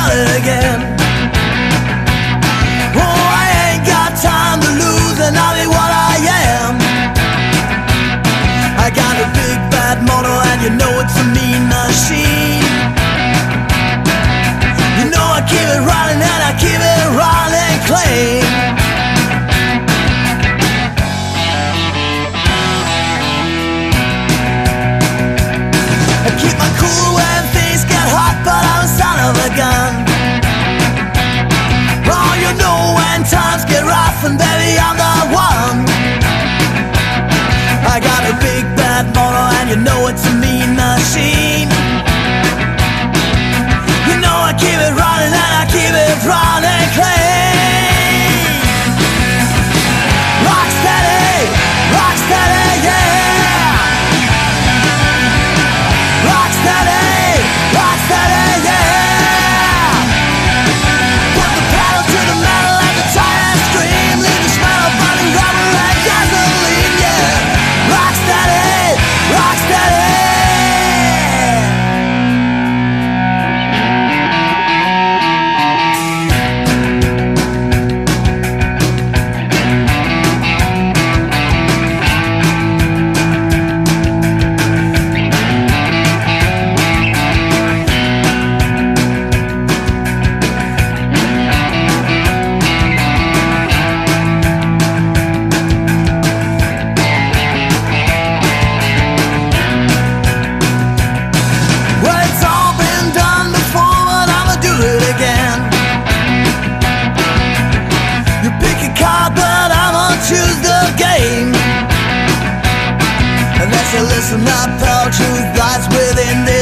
started again. keep it running and I keep it running. from my pouch whose lies within this